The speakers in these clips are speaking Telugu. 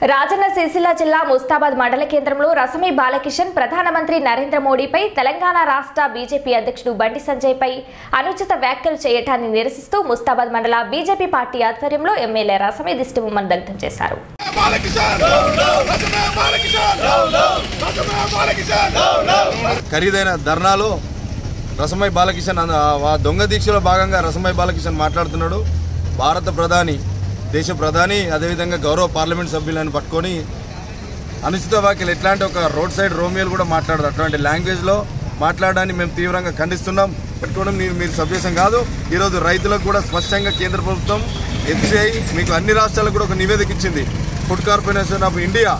రాజన్న సిరిసిల్ల జిల్లా ముస్తాబాద్ మండల కేంద్రంలో రసమి బాలకిషన్ ప్రధానమంత్రి నరేంద్ర మోడీపై తెలంగాణ రాష్ట్ర బీజేపీ అధ్యక్షుడు బండి సంజయ్పై అనుచిత వ్యాఖ్యలు చేయటాన్ని నిరసిస్తూ ముస్తాబాద్ మండల బీజేపీ పార్టీ ఆధ్వర్యంలో ఎమ్మెల్యే రసమి దిష్టిబొమ్మను దగ్ధం చేశారు. ఖరీదైన ధర్నాలో రసమై బాలకిషన్ దొంగ దీక్షలో భాగంగా రసమై బాలకిషన్ మాట్లాడుతున్నాడు. భారత ప్రధాని దేశ ప్రధాని అదేవిధంగా గౌరవ పార్లమెంట్ సభ్యులను పట్టుకొని అనుచిత వ్యాఖ్యలు ఎట్లాంటి ఒక రోడ్ సైడ్ రోమియోలు కూడా మాట్లాడదు అటువంటి లాంగ్వేజ్లో మాట్లాడడాన్ని మేము తీవ్రంగా ఖండిస్తున్నాం. పెట్టుకోవడం మీరు మీరు సభ్యసం కాదు. ఈరోజు రైతులకు కూడా స్పష్టంగా కేంద్ర ప్రభుత్వం ఎఫ్సిఐ మీకు అన్ని రాష్ట్రాలకు కూడా ఒక నివేదిక ఇచ్చింది. ఫుడ్ కార్పొరేషన్ ఆఫ్ ఇండియా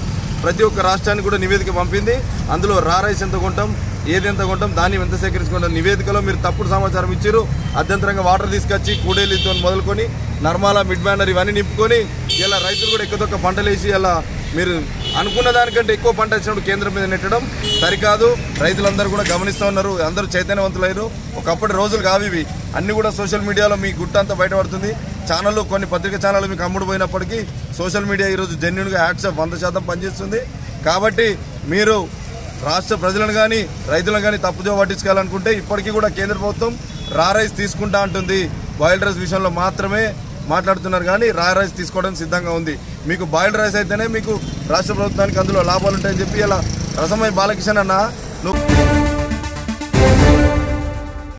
ప్రతి ఒక్క రాష్ట్రానికి కూడా నివేదిక పంపింది. అందులో రా ఎంత కొంటాం? ఏది ఎంత కొంటాం దాన్ని ఎంత సేకరించుకుంటాం నివేదికలో మీరు తప్పుడు సమాచారం ఇచ్చారు. అభ్యంతరంగా వాటర్ తీసుకొచ్చి కూడేలితో మొదలుకొని నర్మాల మిడ్ బ్యానర్ ఇవన్నీ నింపుకొని ఇలా రైతులు కూడా ఎక్కువ పంటలు వేసి ఇలా మీరు అనుకున్న దానికంటే ఎక్కువ పంట వచ్చినప్పుడు కేంద్రం మీద నెట్టడం సరికాదు. రైతులందరూ కూడా గమనిస్తూ ఉన్నారు. అందరూ చైతన్యవంతులయ్యారు. ఒకప్పటి రోజులు కావు ఇవి. అన్నీ కూడా సోషల్ మీడియాలో మీ గుట్టంతా బయటపడుతుంది. ఛానళ్ళు కొన్ని పత్రిక ఛానళ్ళు మీకు అమ్ముడు పోయినప్పటికీ సోషల్ మీడియా ఈరోజు జెన్యున్గా యాడ్సప్ వంద శాతం పనిచేస్తుంది. కాబట్టి మీరు రాష్ట్ర ప్రజలను కానీ రైతులను కానీ తప్పుదో పట్టించుకోవాలనుకుంటే ఇప్పటికీ కూడా కేంద్ర ప్రభుత్వం రా రైస్ తీసుకుంటా అంటుంది. బాయిల్డ్ రైస్ విషయంలో మాత్రమే మాట్లాడుతున్నారు కానీ రా రైస్ తీసుకోవడం సిద్ధంగా ఉంది. మీకు బాయిల్డ్ రైస్ అయితేనే మీకు రాష్ట్ర ప్రభుత్వానికి అందులో లాభాలు ఉంటాయని చెప్పి ఇలా రసమై బాలకిషన్ అన్న